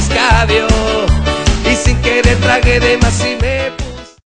escabio y sin querer tragué de más y me